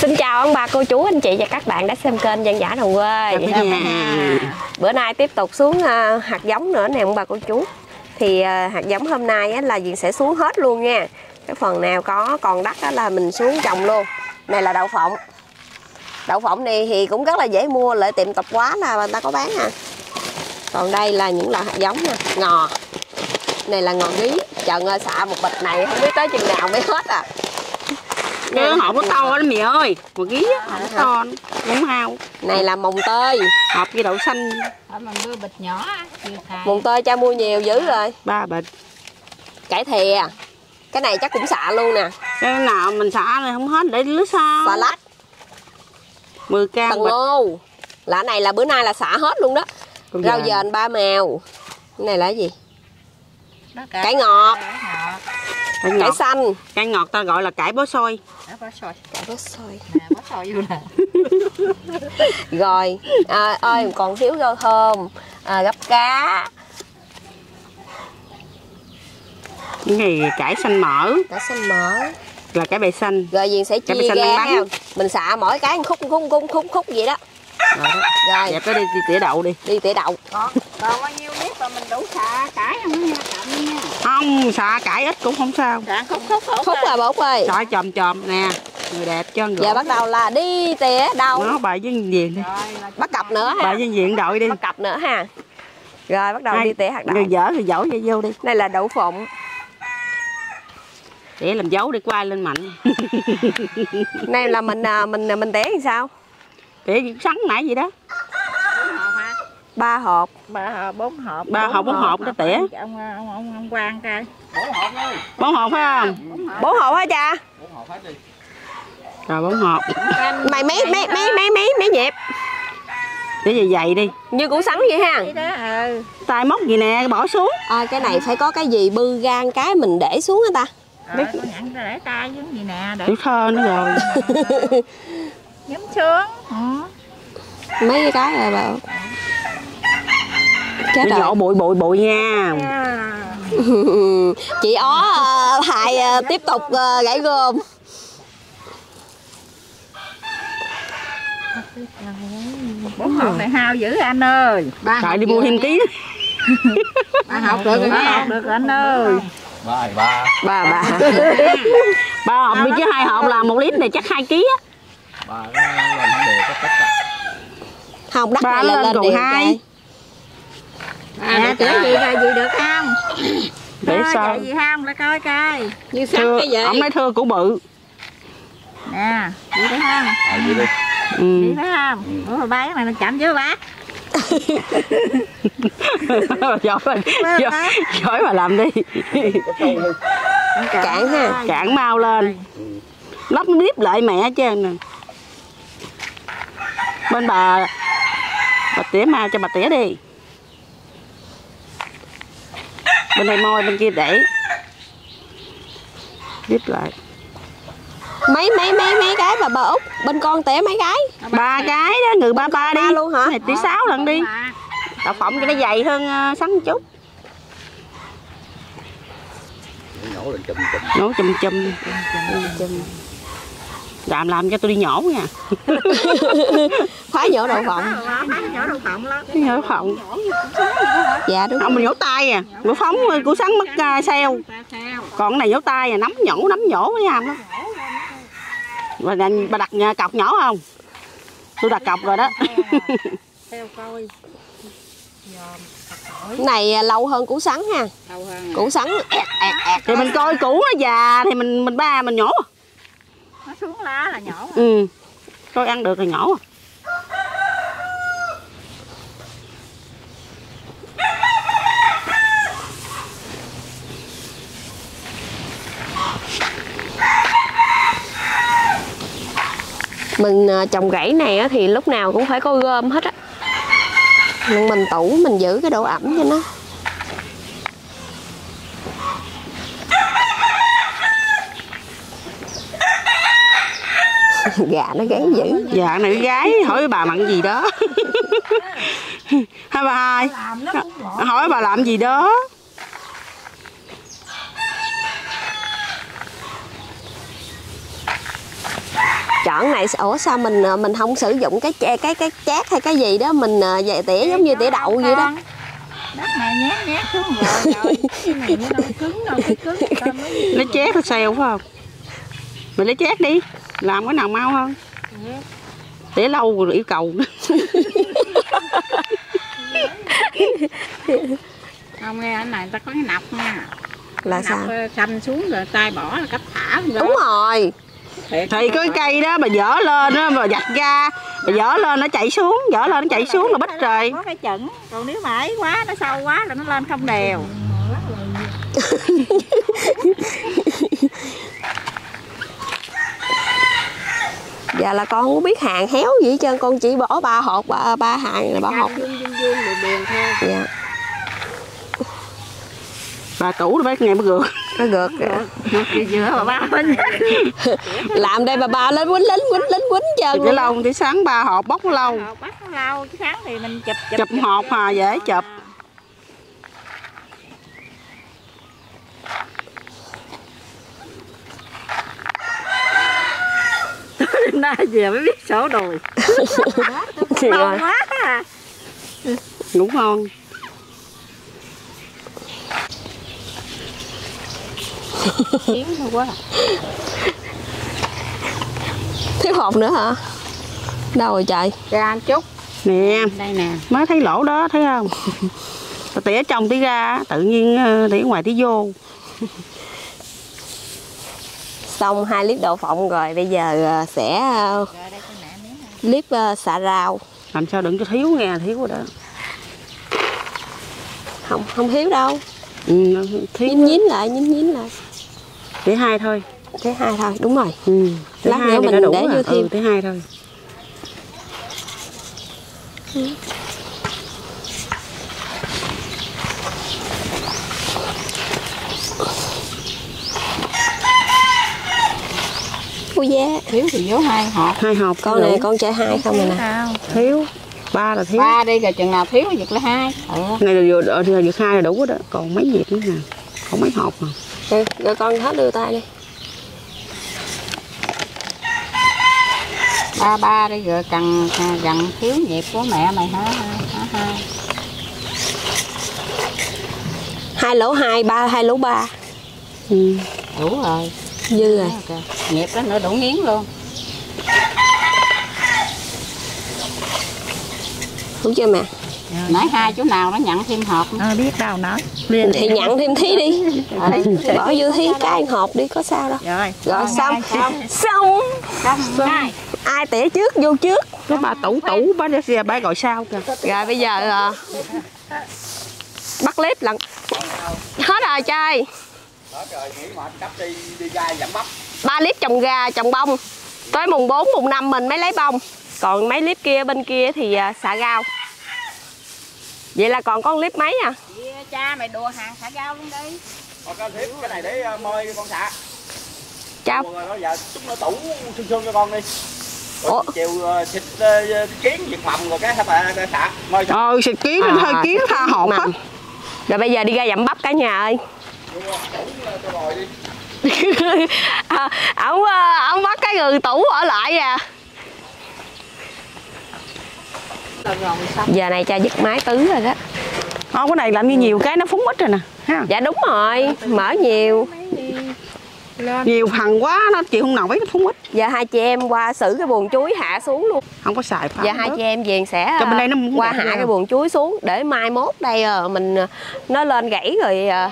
Xin chào ông bà cô chú anh chị và các bạn đã xem kênh dân giả đồng quê. Nhà. Bữa nay tiếp tục xuống à, hạt giống nữa nè ông bà cô chú. Thì à, hạt giống hôm nay là Duyên sẽ xuống hết luôn nha. Cái phần nào có còn đất á, là mình xuống trồng luôn. Này là đậu phộng. Đậu phộng này thì cũng rất là dễ mua Lại tiệm tập quá là người ta có bán à. Còn đây là những loại hạt giống nè Ngò. Này là ngò gí Trời ơi xạ một bịch này không biết tới chừng nào mới hết à Cái hộp nó to đó mẹ ơi. Một ký á, hộp nó to Cũng hao. Này là mồng tơi. Hộp cái đậu xanh. Mà mưa bịch nhỏ á, chưa khai. Mồng tơi cha mua nhiều dữ rồi. Ba bịch. Cải thìa. Cái này chắc cũng xạ luôn nè. Cái nào mình xả này không hết để lứa sao Xà lách. 10 can Tầng ngô Là cái này là bữa nay là xả hết luôn đó. Rau dền. dền ba mèo Cái này là cái gì? Đó cả- Cải ngọt. Cải ngọt. Cải Cải xanh. Cải ngọt ta gọi là cải bó xôi. Đó, bó xôi. Cải bó xôi. Nè, bó xôi vô nè. Rồi à, ơi còn thiếu rau thơm. À, Gấp cá. Cái này cải xanh mỡ. Cải xanh mỡ. Là cải bẹ xanh. Rồi Duyên sẽ Cải chia ra. Mình xạ mỗi cái khúc khúc khúc, khúc, khúc vậy đó Rồi đó. Rồi. Dẹp cái đi, đi tỉa đậu đi. Đi tỉa đậu. Còn, còn bao nhiêu lít mà mình đủ xạ cải không nha, chậm nha. Không xả cải ít cũng không sao. Xạ khúc khúc khúc. Khúc là bột ơi Xả chòm chòm nè. Người đẹp cho người Giờ bắt đầu là đi tỉa đậu. Nó bài với diện đi. Rồi là Bắt cặp nữa ha. Bài với diện đội đi. Bắt cặp nữa ha. Rồi bắt đầu đi tỉa hạt đậu. Người dở thì dỗ vậy vô đi. Này là đậu phộng. Để làm dấu để quay lên mạnh. Này là mình à, mình mình tỉa làm sao? Để sắn nãy gì đó bốn hộp hả? ba hộp Ba hộp, bốn hộp. Ba hộp, bốn hộp đó tỉa. Ông, ông, ông, ông, Quang coi. Bốn hộp phải không? bốn hộp hả cha? Rồi bốn hộp Mày mấy mấy mấy mấy mấy mấy nhịp Để về dày đi như củ sắn vậy ha. Cái đó, ừ. tay móc gì nè bỏ xuống À, cái này phải có cái gì bư gan cái mình để xuống hả ta? Nhận ra để tay giống gì nè, để Tiểu thơ nữa rồi nhấm xuống. Ừ. Mấy cái rồi bà. Chết Để rồi. bụi bụi bụi nha. Chị ó à, tiếp tục gãy gom. bốn hộp này hao dữ anh ơi. Ba Trời đi mua thêm ký ba hộp được rồi nha. được rồi anh ơi. ba ba Bà bà. Ba hộp đi chứ hai hộp là một lít này chắc hai ký á ba cái làm vấn đề có tất cả Không đất này là lên lên hai. trai. À, tỉa gì là gì được không? Để Coi sao vậy gì không? Để coi coi. Như thưa cái vậy. Ông nói thưa củ bự Nè, chị thấy không? à vậy đi ừ. Chị thấy không? Ủa ba cái này nó chậm chứ bác. giỏi mà giỏi, giỏi mà làm đi Cạn ha. cản mau lên lắp bếp lại mẹ trơn nè bên bà bà tỉa ma cho bà tỉa đi. Bên đây môi bên kia để. Bếp lại. Mấy mấy mấy mấy cái bà bà út bên con tỉa mấy cái? ba cái đó người ba ba đi. Luôn hả? này tỉa sáu lần đi. đậu phộng cho nó dày hơn ờ, sắn một chút. Nhổ lên chùm chùm. Nấu chùm chùm làm làm cho tôi đi nhổ nha Khoái nhổ đậu phộng. nhỏ đậu phộng lắm. nhổ phộng Dạ đúng. không mình nhổ tay à của phóng của sắn mất uh, xeo còn cái này nhổ tay à nắm nhổ nắm nhổ mới làm đó bà, đặt- bà đặt cọc nhỏ không tôi đặt cọc rồi đó Theo coi. Cái này à, lâu hơn củ sắn ha. Hơn. Củ sắn ẹt ẹt ẹt. thì mình coi cũ nó già thì mình mình ba mình nhổ xuống lá là nhỏ. ừ coi ăn được thì nhổ Mình à, trồng rẫy này á, thì lúc nào cũng phải có gom hết á. Mình tủ mình giữ cái độ ẩm cho nó. Gà nó gán dữ. dạ này gái hỏi bà mặn gì đó. Hai bà hai hỏi bà làm gì đó. Trợn này ủa sao mình ờ, mình không sử dụng cái che- cái cái chát hay cái gì đó mình ờ, về tỉa giống như tỉa đậu vậy đó. đất này nhét nhét xuống rồi rồi cái này nó đâu cứng đâu cái cứng ta mới lấy chét nó xèo phải không? Mình lấy chét đi làm cái nào mau hơn. Để lâu rồi yêu cầu. Không nghe anh này ta có cái nọc nha. Là nọc sao? ờ, xanh xuống rồi tay bỏ là cách thả rồi đúng rồi. Thiệt. thì cái cây đó mà dở lên đó mà giặt ra mà dở lên nó chạy xuống dở lên nó chạy xuống là bích rồi. có cái chẩn còn nếu mà ấy quá nó sâu quá là nó lên không đều giờ là con không biết hàng héo gì hết trơn con chỉ bỏ ba hộp ba, ba hàng là ba hộp. dương dương dương rồi buồn thôi. Dạ. Bà tủ nó bác nghe mới gượt nó gượt kìa. giữa mà ba bên làm đây bà bà lên quýnh lính quýnh lính quýnh trơn cái lâu thì sáng ba hộp bóc nó lâu. Nó lâu sáng thì mình chụp chụp chụp hộp mà dễ chụp nay về mới biết sổ đùi lâu rồi. quá à. ngủ ngon. Thiếu quá. Thiếu hộp nữa hả? Đâu rồi trời? Ra anh chút. Nè. Đây nè. Mới thấy lỗ đó thấy không? Tỉa trong tí ra tự nhiên ờ, tỉa ngoài tí vô xong hai lít đậu phộng rồi bây giờ ờ, sẽ ờ, clip ờ, xạ rau. Làm sao đừng cho thiếu nghe thiếu rồi đó. Không không thiếu đâu. Ừ, thiếu nhín nhín lại nhín nhín lại. Tỉa hai thôi. Thế hai thôi đúng rồi. Ừ. Lát hai nữa mình đã đủ để vô thêm. ừ, tỉa hai thôi ui da thiếu thì vô hai hộp. Hai hộp con này con chơi hai không rồi nè. Sao? Thiếu ba là thiếu. Ba đi rồi chừng nào thiếu giật là hai. Ừ. này là vừa ờ, vừa hai là đủ rồi đó còn mấy việc nữa nè. Còn mấy hộp mà. Ừ, rồi con hết đưa tay đi. Ba ba đi rồi cần à, dần thiếu nhịp của mẹ mày hả? Hả hai lỗ hai ba hai lỗ ba. Ừ. đủ rồi dư rồi. Ok. nhịp đó nữa đủ nghiến luôn. Đúng chưa mẹ nãy hai chỗ nào nó nhận thêm hộp à, biết đâu nói. Thì nhận thêm thí đi. Bỏ vô thí cái hộp đi có sao đâu. Rồi. Rồi xong xong. xong. Xong. Hai ai tỉa trước vô trước. Có bà tủ tủ bà ra bà gọi sao kìa. Rồi bây giờ ờ, bắt clip lần hết rồi trai Hết rồi, nghỉ mệt cấp đi đi gai dặm bắp. ba clip trồng gà trồng bông tới mùng 4, mùng 5 mình mới lấy bông còn mấy clip kia bên kia thì ờ, xạ rau vậy là còn con clip mấy à Vậy cha mày đùa hàng xả rau luôn đi Còn con thiếp cái này để ờ, mời con xạ. chào Rồi đó giờ chúng nó tủ xương xương cho con đi. Rồi Ủa? chiều ờ, thịt ờ, kiến diệt mầm rồi cái hả bà xạ. Mời ờ xịt kiến À, hơi kiến tha mầm. hết rồi bây giờ đi ra dặm bắp cả nhà ơi Tủ ờ, à, ông ờ, ông bắt cái gừ tủ ở lại à. Giờ này cha dứt máy tứ rồi đó. Ô, cái này làm như nhiều cái nó phúng ít rồi nè ha dạ đúng rồi mở nhiều. Nhiều phần quá nó chịu không nổi nó phúng ít giờ hai chị em qua xử cái buồng chuối hạ xuống luôn. Không có xài phải giờ hai chị em về sẽ Cho bên đây nó muốn qua hạ cái không? buồng chuối xuống để mai mốt đây ờ, mình ờ, nó lên gãy rồi ờ,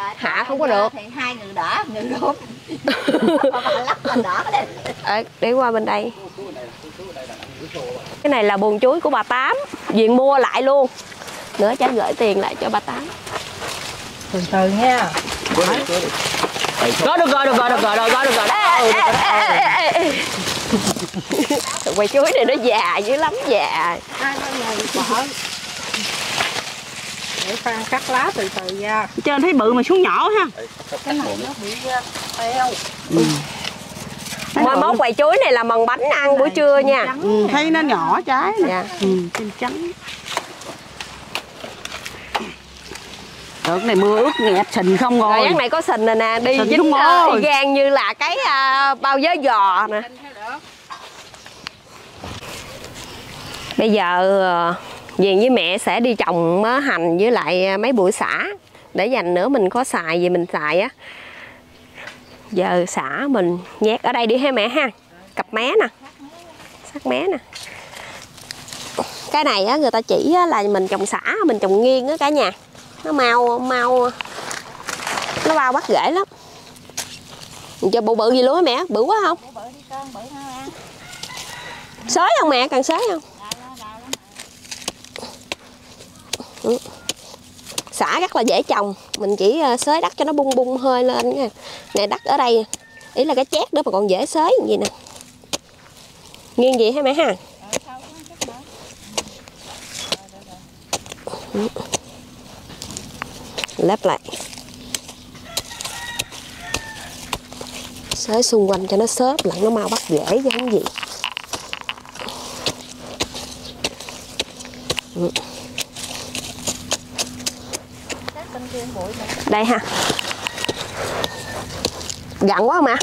giờ Hạ không có được. thì hai người đỏ người đốt bà lắc mình đỏ lên. Ờ, để qua bên đây. Cái này là buồng chuối của bà tám. Duyên mua lại luôn. Nữa cha gửi tiền lại cho bà tám. Từ từ nha. Có được rồi được rồi được rồi được rồi được rồi. Ừ, được rồi. đó. Quầy chuối này nó già dữ lắm già hai ba ngày bỏ để phan cắt lá từ từ ra trên thấy bự mà xuống nhỏ ha. Cái này nó bị uh, teo. Thấy mai mốt quầy chuối này là mần bánh ăn buổi trưa nha. ừ, thấy nó nhỏ trái nè. Dạ. Ừ, trắng cái này mưa ướt nghẹt sình không rồi rồi. này có sình nè nè đi Sình dính ờ, y gan như là cái à, bao giớ giò nè. Bây giờ ờ, Duyên với mẹ sẽ đi trồng mớ hành với lại mấy bụi xả. Để dành nữa mình có xài gì mình xài á. Giờ xả mình nhét ở đây đi ha mẹ ha. Cặp mé nè. Sắc mé nè. Cái này á người ta chỉ á, là mình trồng xả mình trồng nghiêng á cả nhà. Nó mau mau nó bao bắt rễ lắm. Mình cho bự bự gì luôn á mẹ? Bự quá không? Bự đi con bự nó ăn. Xới không mẹ? Cần xới không xả rất là dễ trồng. Mình chỉ ờ, xới đất cho nó bung bung hơi lên nha. Này, đất ở đây, ý là cái chét đó mà còn dễ xới gì nè. Nghiêng gì hả mẹ ha? Lép lại. Xới xung quanh cho nó xốp lại nó mau bắt rễ giống gì. Đây ha. Gặn quá không ạ?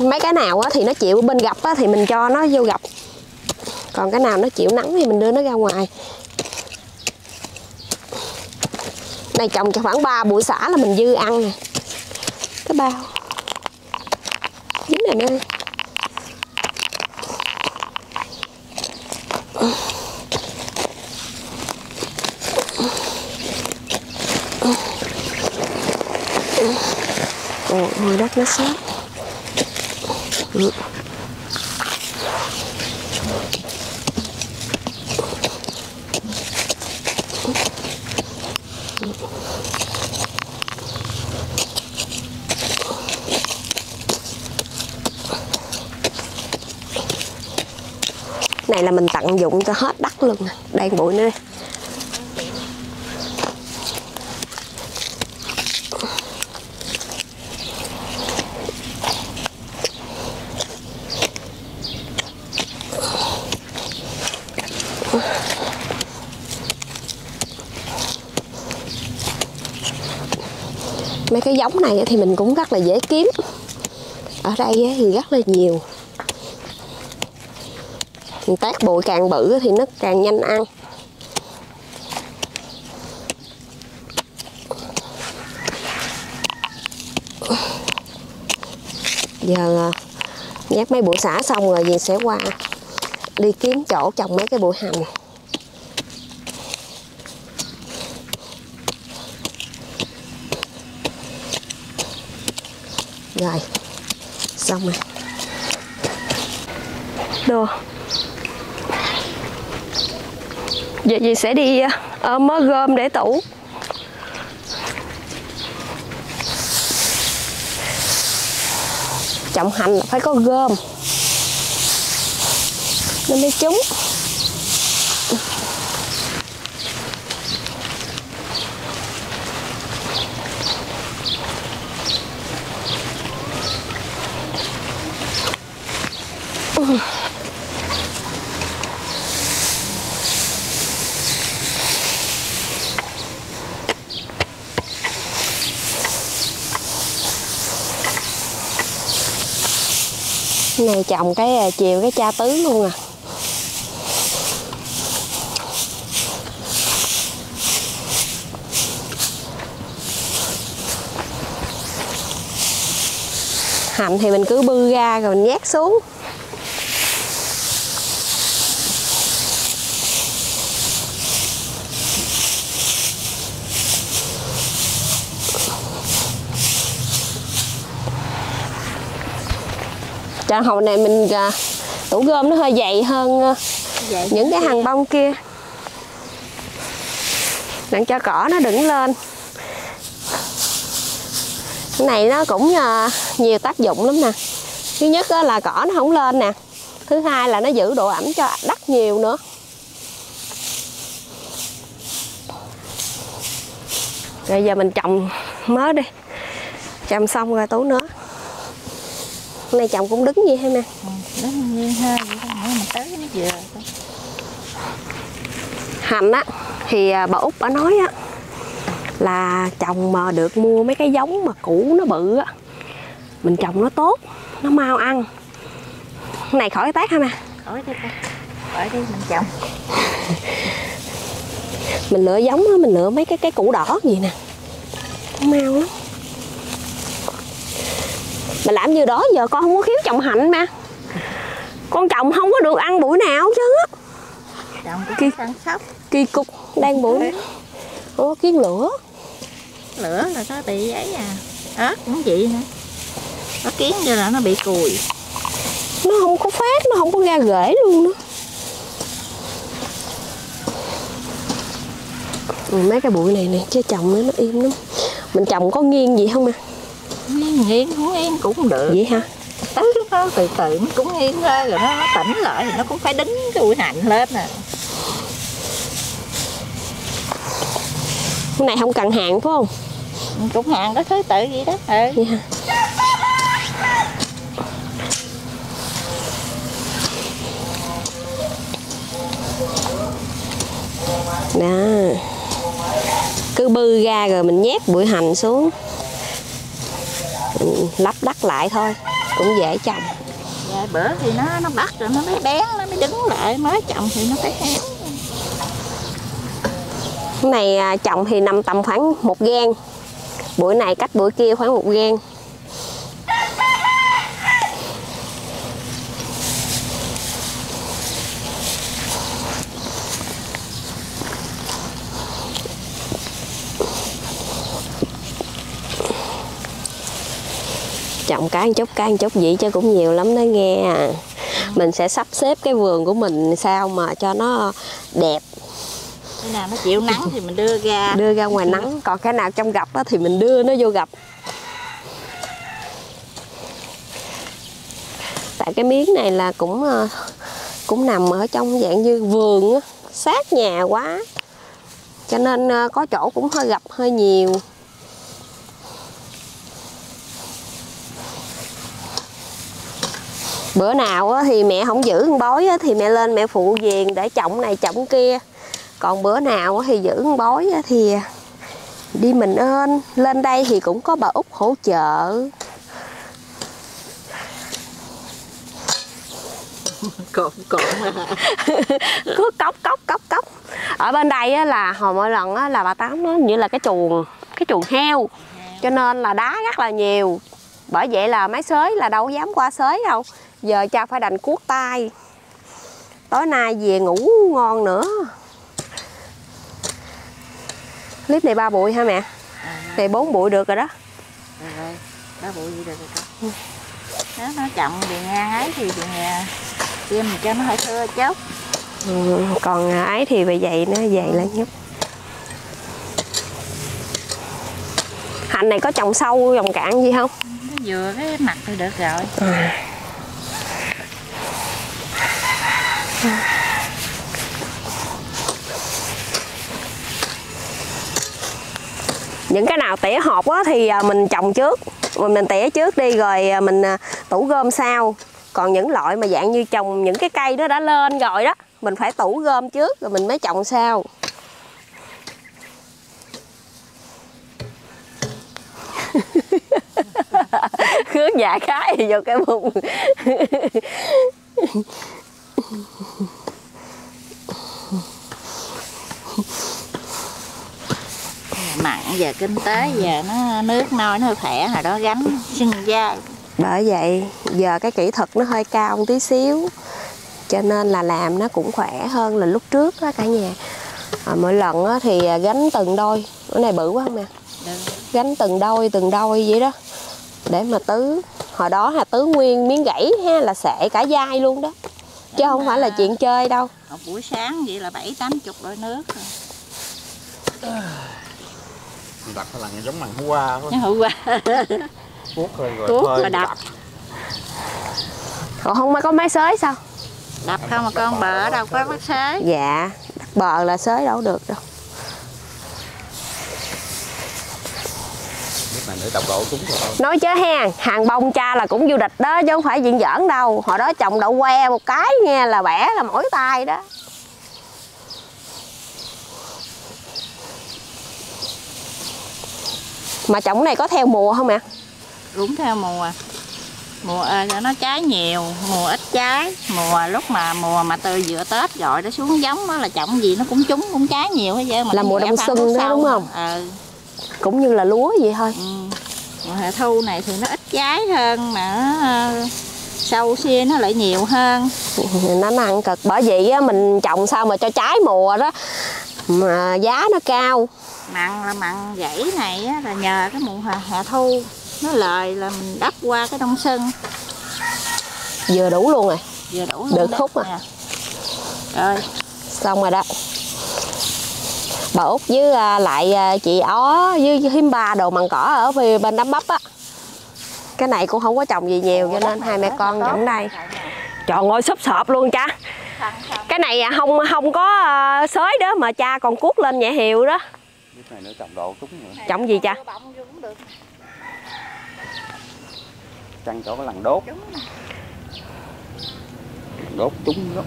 Mấy cái nào thì nó chịu, bên gập thì mình cho nó vô gập còn cái nào nó chịu nắng thì mình đưa nó ra ngoài. Này trồng cho khoảng 3 buổi xả là mình dư ăn nè. Cái bao. Dính này nữa Ôi, đất nó xốp ừ. này là mình tận dụng cho hết đất luôn nè. Bụi nữa đây. Giống này thì mình cũng rất là dễ kiếm. Ở đây thì rất là nhiều. Mình tác bụi càng bự thì nó càng nhanh ăn. Giờ à, nhét nhát mấy bụi xả xong rồi thì sẽ qua đi kiếm chỗ trồng mấy cái bụi hành. Rồi. Xong rồi. Đồ. Giờ gì sẽ đi uh, mớ gom để tủ. Trọng hành là phải có gom. Nên mới trúng này trồng cái à, chiều cái cha tứ luôn à. Hành thì mình cứ bư ra rồi mình nhét xuống. Trà hồi này mình à, tủ gom nó hơi dày hơn à, vậy những cái hàng bông kia. Đặng cho cỏ nó đứng lên. Cái này nó cũng à, nhiều tác dụng lắm nè. Thứ nhất là cỏ nó không lên nè. Thứ hai là nó giữ độ ẩm cho đất nhiều nữa. Rồi giờ mình trồng mớ đi. Trồng xong rồi tú nữa Hôm nay trồng cũng đứng gì hay nè? Nó nhiên hơi vậy thôi nữa mình tới nó vừa hành á thì à, bà út bà nói á là trồng mà được mua mấy cái giống mà cũ nó bự á mình trồng nó tốt nó mau ăn. Cái này khỏi tát ha nè Ổi đi con. Ổi đi mình trồng. mình lựa giống á mình lựa mấy cái cái củ đỏ gì nè. Mau lắm mà làm như đó giờ con không có khiếu trồng hạnh mà con trồng không có được ăn bụi nào chứ Kỳ- sóc. kỳ cục đang không có kiến lửa Lửa là nó bị ấy à. Ớt cũng vậy nữa. Nó kiến như là nó bị cùi. nó không có phát nó không có ra rễ luôn nữa ừ, mấy cái bụi này nè chứ trồng nó nó im lắm mình trồng có nghiêng gì không à Nghiêng nghiêng không nghiêng cũng được. vậy hả Tới nó từ từ nó cũng nghiêng lên rồi nó, tỉnh lại thì nó cũng phải đính cái bụi hạnh lên nè. cái này không cần hàng phải không cũng hàng có thứ tự vậy đó ừ. vậy hả đó cứ bư ra rồi mình nhét bụi hành xuống lắp đắp lại thôi cũng dễ trồng. Vài bữa thì nó nó bắt rồi nó mới bén nó mới đứng lại mới trồng thì nó phải héo. Cái này à, trồng thì nằm tầm khoảng một gan bụi này cách bụi kia khoảng một gan trồng cái một chút cái một chút vậy chứ cũng nhiều lắm đó nghe. Mình sẽ sắp xếp cái vườn của mình sao mà cho nó đẹp. Khi nào nó chịu nắng thì mình đưa ra. Đưa ra ngoài nắng. Còn cái nào trong gập thì mình đưa nó vô gập tại cái miếng này là cũng ờ, cũng nằm ở trong dạng như vườn á, sát nhà quá. Cho nên ờ, có chỗ cũng hơi gập hơi nhiều bữa nào thì mẹ không giữ con bói thì mẹ lên mẹ phụ viền để trồng này trồng kia. Còn bữa nào thì giữ con bói thì đi mình ơn lên đây thì cũng có bà út hỗ trợ. Cộn cộn cứ cốc cốc cốc cốc. Ở bên đây á, là hồi mỗi lần á, là bà tám nó như là cái chuồng cái chuồng heo. Cho nên là đá rất là nhiều. Bởi vậy là máy xới là đâu dám qua xới đâu giờ cha phải đành cuốc tay. Tối nay về ngủ ngon nữa. Clip này ba bụi hả mẹ? Này bốn bụi được rồi đó. Rồi rồi đó bụi gì được rồi con nó chậm thì ngang ấy thì thì nhà kia mình cho nó hơi thưa chút. Ừ, còn ấy thì về vậy nó dày lên nhất hạnh này có trồng sâu trồng cạn gì không? Nó vừa cái mặt thì được rồi những cái nào tỉa hộp á, thì à, mình trồng trước. Mình, mình tỉa trước đi rồi à, mình à, tủ gom sau. Còn những loại mà dạng như trồng những cái cây đó đã lên rồi đó mình phải tủ gom trước rồi mình mới trồng sau. Khước dạ cái vô cái bụng. mặn giờ kinh tế giờ nó nước nôi nó khỏe rồi đó gánh sưng da. Bởi vậy giờ cái kỹ thuật nó hơi cao một tí xíu cho nên là làm nó cũng khỏe hơn là lúc trước đó cả nhà. À, mỗi lần á thì gánh từng đôi. Cái này bự quá không nè gánh từng đôi từng đôi vậy đó. Để mà tứ hồi đó là tứ nguyên miếng gãy ha là sệ cả dai luôn đó. Chứ không phải là chuyện chơi đâu. Một buổi sáng vậy là bảy tám chục đôi nước. Rồi. Đặt cái lần giống mằng hoa thôi. Qua cuốc rồi rồi Cuốc rồi đập. đặt. còn không có máy xới sao? Đập không mà con bờ đâu có bác xế dạ đặt bờ là xới đâu được đâu. Nói chứ ha hàng bông cha là cũng du lịch đó chứ không phải chuyện giỡn đâu. Hồi đó trồng đậu que một cái nghe là bẻ là mỏi tay đó mà trồng này có theo mùa không ạ? Đúng theo mùa. Mùa ờ, nó trái nhiều mùa ít trái. Mùa lúc mà mùa mà từ giữa tết rồi nó xuống giống đó là trồng gì nó cũng trúng cũng trái nhiều hết trơn mà Là mùa đông xuân đó, đúng không? ừ. Cũng như là lúa vậy thôi. Ừ. Mùa hè thu này thì nó ít trái hơn mà ờ, sâu xia nó lại nhiều hơn. Nó nặng cực. Bởi vậy á, mình trồng sao mà cho trái mùa đó mà giá nó cao mặn là mặn gãy này á, là nhờ cái mùa hè, hè thu. Nó lời là mình đắp qua cái đông xuân vừa đủ luôn rồi. Vừa đủ Được luôn đó. khúc à. Nè. rồi. Xong rồi đó. Bà út với à, lại à, chị ó với hiếm ba đồ mằng cỏ ở bên đám bắp á. Cái này cũng không có trồng gì nhiều cho nên hai mẹ con vẫn đây. Trời ơi sấp sọp luôn cha. Cái này à, không không có xới đó mà cha còn cuốc lên nhẹ hiệu đó này nữa trồng độ trúng nữa. trồng gì cha Chăn chỗ cái lằn đốt. Đốt trúng đó.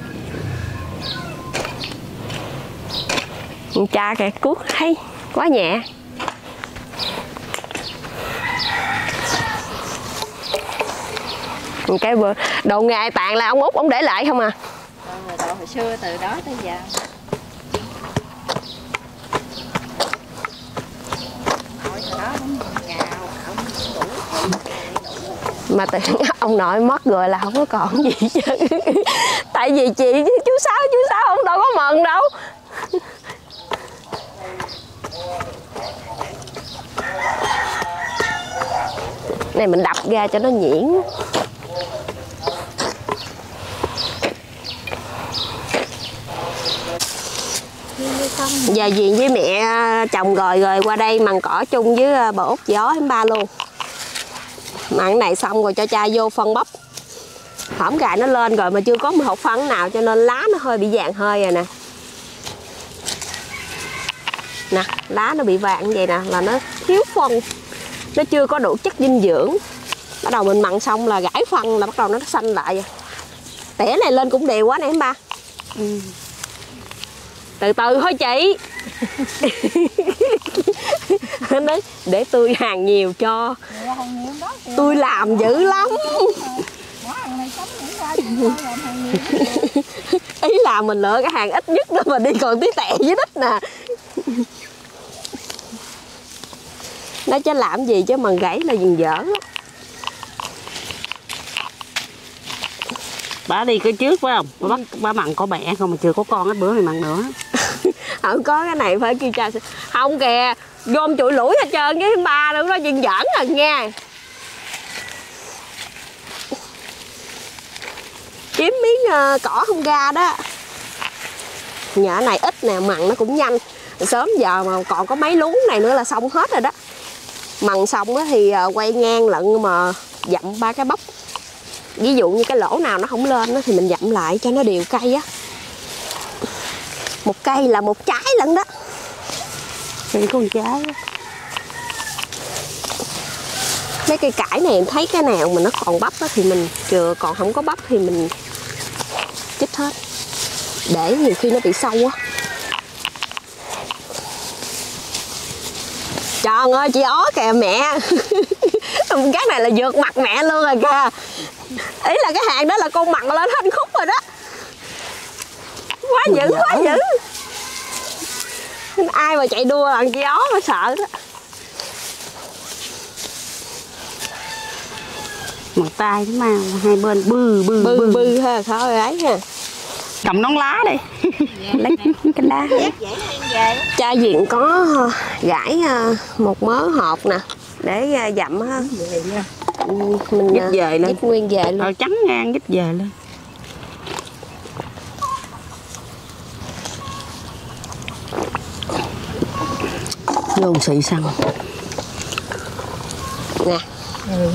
cha kìa cuốc hay quá nhẹ cái đồ nghề tàn là ông út ông để lại không à hồi xưa từ đó tới giờ Nội hồi đó cũng gào không đủ mà tự ông nội mất rồi là không có còn gì chứ tại vì chị với chú sáu chú sáu ông đâu có mần đâu. Này, mình đập ra cho nó nhuyễn. Giờ diện với mẹ à, chồng rồi rồi qua đây mằng cỏ chung với à, bà út gió, em ba luôn mặn này xong rồi cho cha vô phân bắp hổm gài nó lên rồi mà chưa có một hột phân nào cho nên lá nó hơi bị vàng hơi rồi nè. Nè lá nó bị vàng như vậy nè là nó thiếu phân. Nó chưa có đủ chất dinh dưỡng. Bắt đầu mình mặn xong là gãi phân là bắt đầu nó xanh lại. Tỉa này lên cũng đều quá nè em ba. Từ từ thôi chị Nó nói để tôi hàng nhiều cho. Thì tôi làm dữ lắm. Nhiều ý là mình lựa cái hàng ít nhất đó mà đi còn tí tẹ với đít nè. Nói chứ làm gì chứ mà gãy là dừng dở. Á. bà đi cái trước phải không? Bà bắt bà mặn có bẹ không? Mà chưa có con hết bữa này mặn nữa. Không có cái này phải kêu cha không kìa gom chuỗi lũi hết trơn với ba nữa nó chuyện dởn rồi nha kiếm miếng uh, cỏ không ra đó. Nhở này ít nè mặn nó cũng nhanh. Sớm giờ mà còn có mấy luống này nữa là xong hết rồi đó. Mặn xong thì uh, quay ngang lận mà dặm ba cái bắp ví dụ như cái lỗ nào nó không lên đó thì mình dặm lại cho nó đều cây á. Một cây là một trái lận đó thì con trái đó. mấy cây cải này em thấy cái nào mà nó còn bắp á thì mình chừa còn không có bắp thì mình chích hết. Để nhiều khi nó bị sâu á. Trời ơi chị ó kìa mẹ. Cái này là vượt mặt mẹ luôn rồi kìa. Ý là cái hàng đó là con mặn lên hết khúc rồi đó. Quá dữ quá dữ Ai mà chạy đua lần chị ó mà sợ đó mặt tay nó mau hai bên bư bư bư bư, bư ha thôi ấy ha. Cầm nón lá đi. Lấy cái lá. Về. Cha diện có ờ, gãi ờ, một mớ hột nè để ờ, dặm ha mình Dứt về lên. dứt nguyên về luôn rồi trắng ngang dít về lên vô xị xăng. Nè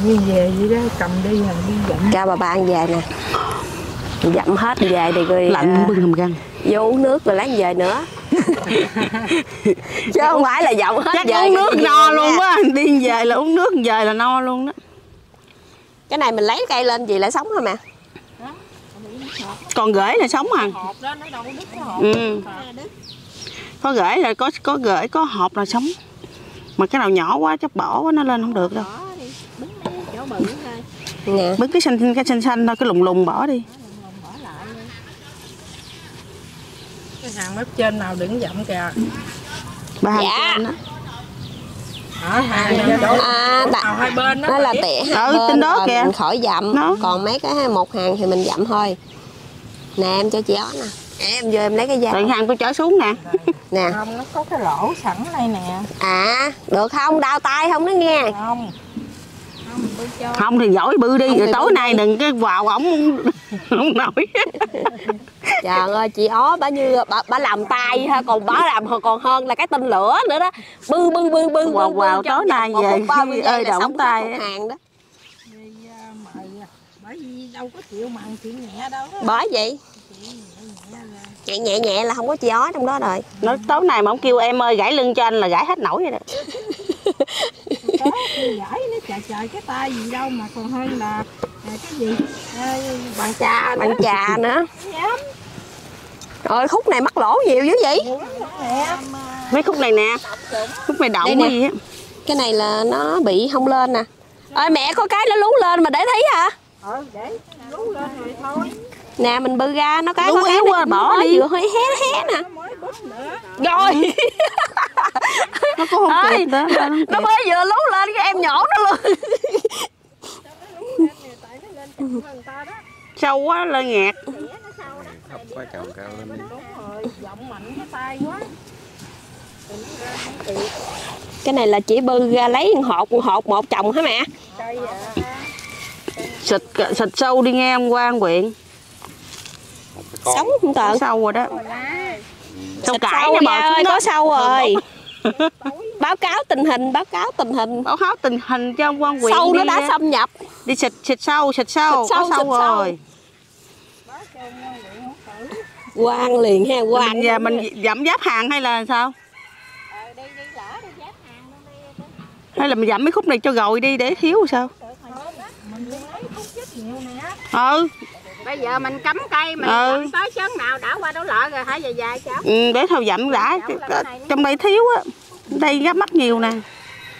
đi về vậy đó cầm đi rồi đi dặm cho bà ba ăn về nè. Dặm hết về thì rồi lạnh ờ, bưng hầm răng vô uống nước rồi lát về nữa. Chứ không phải là dặm hết chắc về uống nước no luôn quá đi về là uống nước về là no luôn đó. Cái này mình lấy cây lên gì lại sống hả mẹ? Còn gửi là sống à hộp đó nó đâu có đứt cái hộp. Ừ. có gửi là có có gửi có hộp là sống. Mà cái nào nhỏ quá chắc bỏ quá nó lên không được đâu. Đi bứng đi chỗ bự thôi. Nè bứt cái xanh cái xanh xanh thôi cái lùng lùng bỏ đi. Cái hàng mép trên nào đừng dặm kìa. Ba hàng Dạ. trên á. Ở hàng chỗ à hai bên đó nó là tỉa hai Ừ, bên đó kìa. mình khỏi dặm Đó. còn mấy cái một hàng thì mình dặm thôi. Nè em cho chị ó nè em vô em lấy cái dao từ hàng tôi chở xuống nè. Nè. Không nó có cái lỗ sẵn đây nè. À được không? Đau tay không nó nghe. Không. Không không thì giỏi bự đi. Không rồi tối nay đừng cái vào ổng không nổi. Trời ơi chị ó bả như bả, bả làm tay ha. Còn bả làm còn hơn là cái tên lửa nữa đó. Bư bư bư bư bư, bư trong tối nay về. phút bao nhiêu giây ơi động tay hàng đó. Bởi vì đâu có chịu mặn chuyện nhẹ đâu. Đó. bởi vậy nhẹ nhẹ nhẹ là không có chị ó trong đó rồi. Nó tối nay mà ông kêu em ơi gãy lưng cho anh là gãy hết nổi rồi đó. Có nó trời trời cái tay gì đâu mà còn hơn là à, cái gì? À, bằng trà bằng trà nữa. Rồi khúc này mắc lỗ nhiều dữ vậy. Nè. Mấy khúc này nè khúc này nè. gì á? Cái này là nó bị không lên nè. Ơi mẹ có cái nó lú lên mà để thấy hả? Ờ để lú lên rồi thôi nè mình bư ra nó cái Lú có cái yếu nó quá, bỏ đi. vừa hơi hé hé nè. Nó mới bút nữa. Rồi. Nó cũng không Ơi, kịp đó nó nó mới vừa lú lên cái em nhổ nó luôn. Nó sâu quá lên nghẹt Thấp quá trồng cao lên đi. đúng rồi giọng mạnh cái tay quá. Cái này là chỉ bư ra lấy hột hột một chồng hả mẹ? Xịt xịt sâu đi nghe ông quan quyện. Sống không tợn sâu rồi đó. Sâu Xịt cải sâu nó nha bò ơi có sâu rồi. Báo cáo tình hình báo cáo tình hình. Báo cáo tình hình cho ông quan quyện sâu nó đi, đã xâm nhập. Đi xịt xịt sâu xịt sâu. Xịt sâu, có sâu rồi. Quan liền ha quan mình giờ mình giảm giáp hàng hay là sao? Hay là mình giảm mấy khúc này cho rồi đi để thiếu sao? Ừ bây giờ mình cắm cây mình Ừ. tới sớm nào đảo qua đảo lại rồi hả dài dài cháu Ừ, để thôi dặm đã trong đây thiếu á. Đây gấp mắt nhiều nè.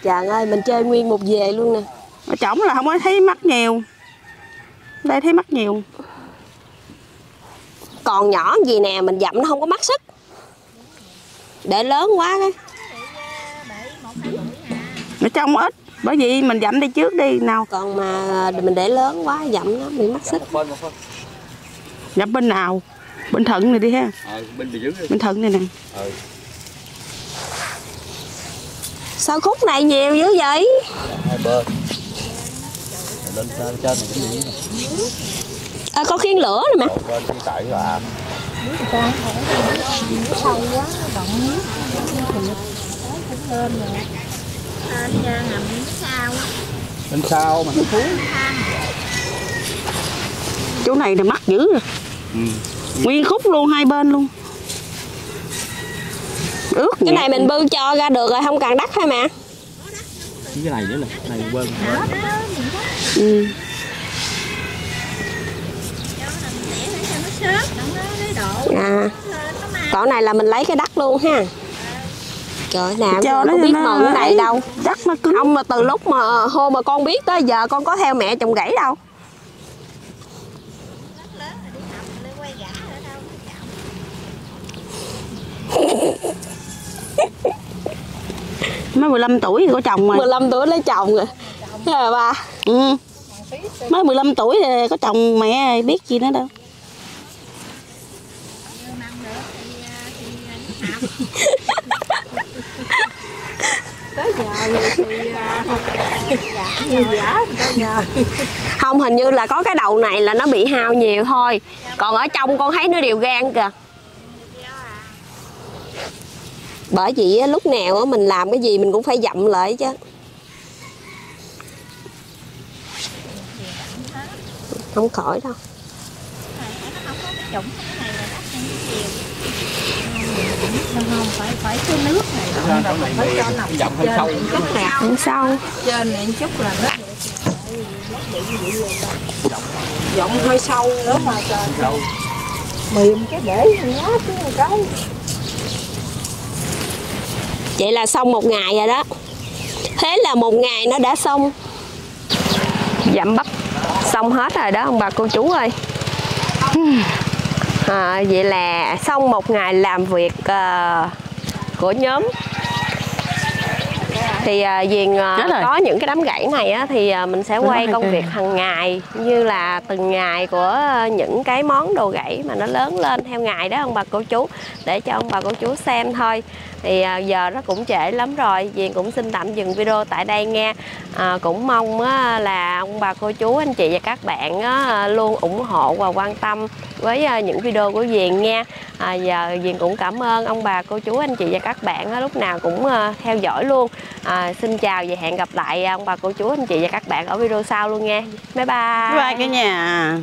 Trời ơi mình chơi nguyên một về luôn nè. Ở trỏng là không có thấy mắt nhiều. Đây thấy mắt nhiều. Còn nhỏ gì nè mình dặm nó không có mắc sức. Để lớn quá cái. Ở trong ít bởi vì mình dặm đi trước đi nào. Còn mà mình để lớn quá dặm nó bị mắc sức Một bên nào? Bên thận này đi ha. Ờ, bên đi. bên thận này nè. Ừ. sao khúc này nhiều dữ vậy? Hai bên. Rồi Lên trên trên này à, có khiên lửa nè mẹ Một bên cái tại là bên sau mà. Nó chỗ này là mắc dữ rồi Ừ. nguyên khúc luôn hai bên luôn. Ướt cái này mình bư cho ra được rồi không cần đắt hả mẹ cái này nữa nè, này bên. ừ. à còn này là mình lấy cái đất luôn ha. Trời nào cho nó biết mần cái này đâu. chắc nó cứng. Không mà từ lúc mà hôm mà con biết tới giờ con có theo mẹ trồng gãy đâu mới 15 tuổi thì có chồng rồi. 15 tuổi lấy chồng rồi. Là ba. Ừ. mới 15 tuổi thì có chồng mẹ rồi, biết gì nữa đâu. Rồi không hình như là có cái đầu này là nó bị hao nhiều thôi. Còn ở trong con thấy nó đều gan kìa bởi vì lúc nào mình làm cái gì mình cũng phải dặm lại chứ. Không khỏi đâu. Không phải phải cái nước này Cái phải cho mì dặm hơi sâu. trên này chút là nó giọng hơi sâu nữa mà trời. Mềm cái để nhá cái vậy là xong một ngày rồi đó. Thế là một ngày nó đã xong. Dặm bắp. Xong hết rồi đó ông bà cô chú ơi. À, vậy là xong một ngày làm việc ờ, của nhóm. Thì à, Duyên rồi. có những cái đám gãy này á, thì à, mình sẽ Đúng quay rồi, công kìa. việc hàng ngày như là từng ngày của à, những cái món đồ gãy mà nó lớn lên theo ngày đó ông bà cô chú. Để cho ông bà cô chú xem thôi thì à, giờ nó cũng trễ lắm rồi. Duyên cũng xin tạm dừng video tại đây nghe à, cũng mong là ông bà cô chú anh chị và các bạn luôn ủng hộ và quan tâm với à, những video của Duyên nha. À, giờ Duyên cũng cảm ơn ông bà cô chú anh chị và các bạn lúc nào cũng à, theo dõi luôn. À, xin chào và hẹn gặp lại ông bà cô chú anh chị và các bạn ở video sau luôn nha. Bye bye. Bye bye cả nhà.